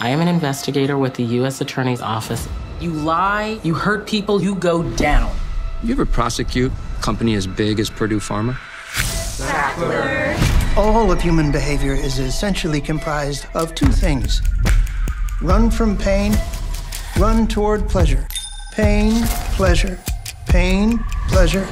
I am an investigator with the U.S. Attorney's Office. You lie, you hurt people, you go down. You ever prosecute a company as big as Purdue Pharma? All of human behavior is essentially comprised of two things run from pain, run toward pleasure. Pain, pleasure, pain, pleasure.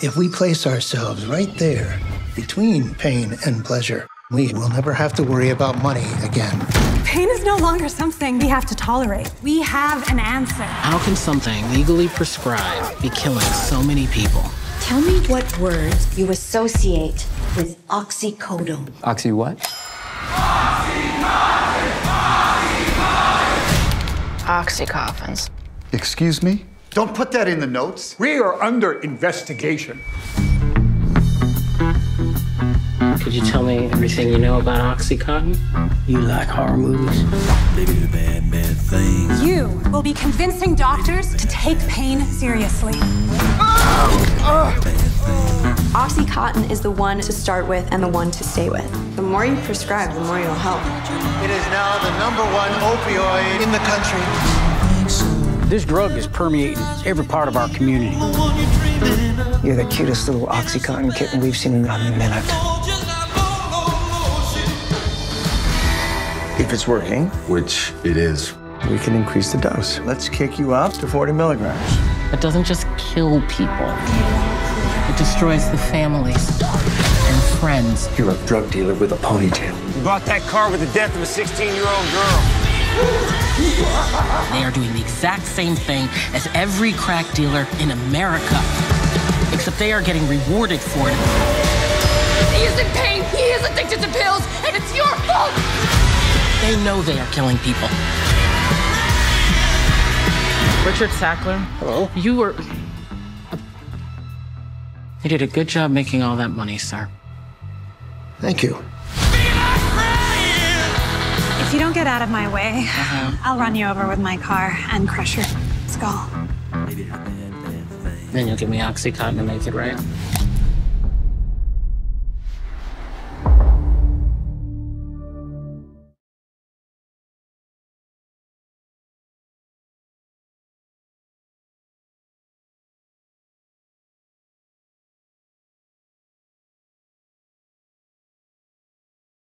If we place ourselves right there between pain and pleasure, we will never have to worry about money again. Pain is no longer something we have to tolerate. We have an answer. How can something legally prescribed be killing so many people? Tell me what words you associate with oxycodone. Oxy what? Oxycoffins. Excuse me? Don't put that in the notes. We are under investigation. Could you tell me everything you know about Oxycontin? You like horror movies? You will be convincing doctors to take pain seriously. Oxycontin is the one to start with and the one to stay with. The more you prescribe, the more you'll help. It is now the number one opioid in the country. This drug is permeating every part of our community. You're the cutest little Oxycontin kitten we've seen in a minute. If it's working, which it is, we can increase the dose. Let's kick you up to 40 milligrams. It doesn't just kill people, it destroys the families and friends. You're a drug dealer with a ponytail. You bought that car with the death of a 16 year old girl. They are doing the exact same thing as every crack dealer in America, except they are getting rewarded for it. He is in pain. He is addicted to pills, They know they are killing people. Richard Sackler. Hello? You were. You did a good job making all that money, sir. Thank you. If you don't get out of my way, uh-huh. I'll run you over with my car and crush your skull. Then you'll give me Oxycontin to make it right.